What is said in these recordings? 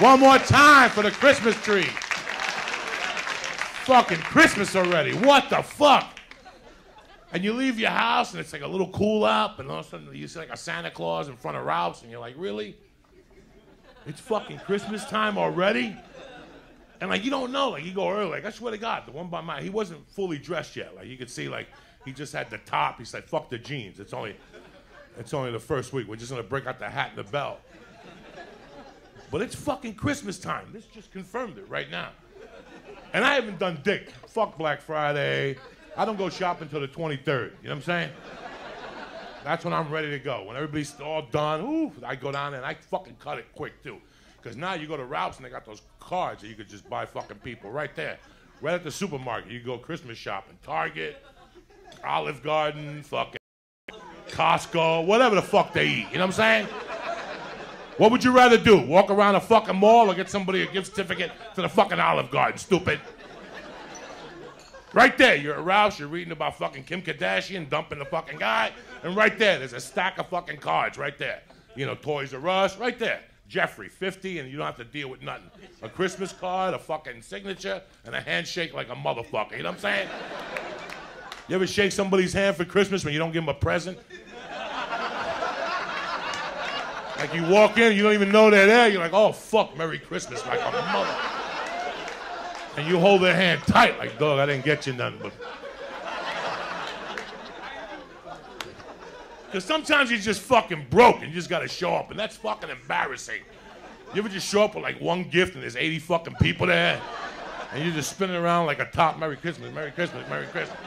One more time for the Christmas tree. Fucking Christmas already. What the fuck? And you leave your house and it's like a little cool up, and all of a sudden you see like a Santa Claus in front of Ralph's, and you're like, really? It's fucking Christmas time already? And like you don't know, like you go early. Like I swear to God, the one by my he wasn't fully dressed yet. Like you could see, like he just had the top. He's like, fuck the jeans. It's only, it's only the first week. We're just gonna break out the hat and the belt. But it's fucking Christmas time. This just confirmed it right now. And I haven't done dick. Fuck Black Friday. I don't go shopping until the 23rd. You know what I'm saying? That's when I'm ready to go. When everybody's all done, ooh, I go down there and I fucking cut it quick too. Because now you go to Ralph's and they got those cards that you could just buy fucking people right there. Right at the supermarket. You go Christmas shopping. Target, Olive Garden, fucking Costco, whatever the fuck they eat. You know what I'm saying? What would you rather do? Walk around a fucking mall or get somebody a gift certificate to the fucking Olive Garden, stupid? Right there, you're Ralph's, you're reading about fucking Kim Kardashian dumping the fucking guy, and right there, there's a stack of fucking cards right there. You know, Toys R Us, right there. Jeffrey, 50, and you don't have to deal with nothing. A Christmas card, a fucking signature, and a handshake like a motherfucker. You know what I'm saying? You ever shake somebody's hand for Christmas when you don't give them a present? Like you walk in, you don't even know they're there. You're like, oh fuck, Merry Christmas, like a mother. And you hold their hand tight, like, dog, I didn't get you nothing, but. Because sometimes you're just fucking broke and you just gotta show up, and that's fucking embarrassing. You ever just show up with like one gift and there's 80 fucking people there? And you're just spinning around like a top Merry Christmas, Merry Christmas, Merry Christmas.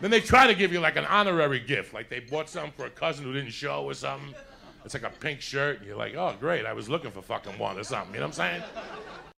Then they try to give you like an honorary gift, like they bought something for a cousin who didn't show or something. It's like a pink shirt, and you're like, oh, great, I was looking for fucking one or something. You know what I'm saying?